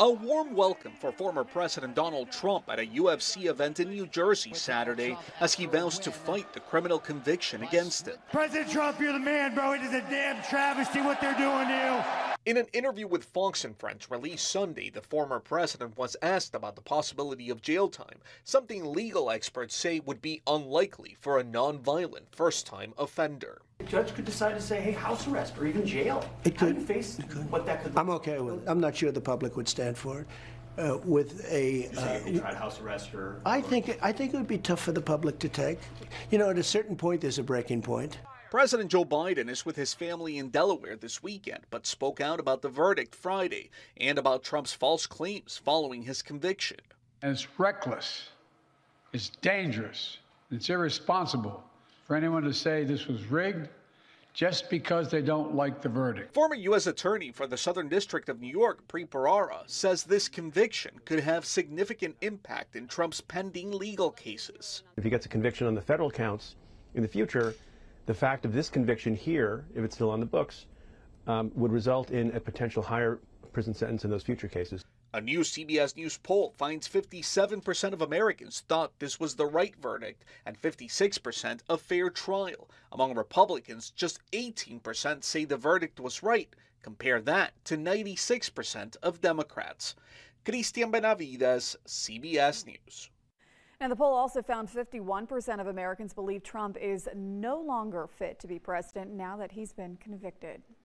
A warm welcome for former President Donald Trump at a UFC event in New Jersey Saturday as he vows to fight the criminal conviction against him. President Trump, you're the man, bro. It is a damn travesty what they're doing to you. In an interview with Fox and Friends released Sunday, the former president was asked about the possibility of jail time, something legal experts say would be unlikely for a non-violent first-time offender. The judge could decide to say, hey, house arrest or even jail. It How do could. you face It could. what that could I'm okay with it. I'm not sure the public would stand for it. Uh, with a, say if uh, tried house arrest or. I think I think it would be tough for the public to take. You know, at a certain point, there's a breaking point. President Joe Biden is with his family in Delaware this weekend, but spoke out about the verdict Friday and about Trump's false claims following his conviction. And it's reckless, it's dangerous, it's irresponsible for anyone to say this was rigged just because they don't like the verdict. Former U.S. Attorney for the Southern District of New York, Preet Bharara, says this conviction could have significant impact in Trump's pending legal cases. If he gets a conviction on the federal counts in the future, the fact of this conviction here, if it's still on the books, um, would result in a potential higher prison sentence in those future cases. A new CBS News poll finds 57% of Americans thought this was the right verdict and 56% a fair trial. Among Republicans, just 18% say the verdict was right. Compare that to 96% of Democrats. Cristian Benavides, CBS News. And the poll also found 51% of Americans believe Trump is no longer fit to be president now that he's been convicted.